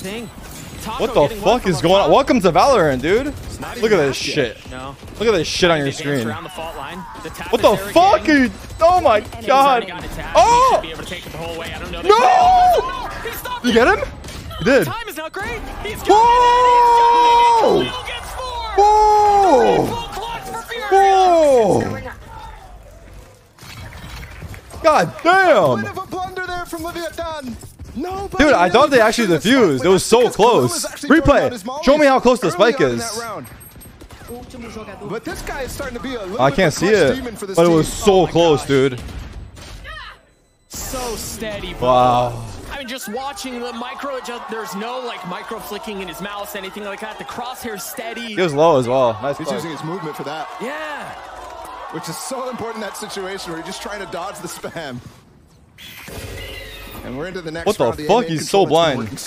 thing. What the fuck is going on? Welcome to Valorant, dude. Look at this shit. No. Look at this shit on your screen. around the fault line. The tap What is the fuck? again. Are you, oh my god. got it tapped. Oh! He should be able to take it the whole way. I don't know. No! No! You get him? You did. Time is not great. He's got Whoa! it. He's got it. Khalil gets four. Whoa! Full clutch for Whoa! God damn! Bit of a blunder there from Leviatán. No, but Dude, I thought they actually defused. It was so that's because Khalil close. is actually throwing out his Replay. Show me how close the spike is. But this guy is starting to be a little I can't see it, demon for this but it was so Oh close, gosh. dude. So steady, bro. Wow. I mean, just watching the micro, just, there's no like micro flicking in his mouse, anything like that. The crosshair's steady. He was low as well. Nice He's play. using his movement for that, Yeah. which is so important in that situation where you're just trying to dodge the spam. And we're into the next What the fuck? A-main He's so control that's been blind.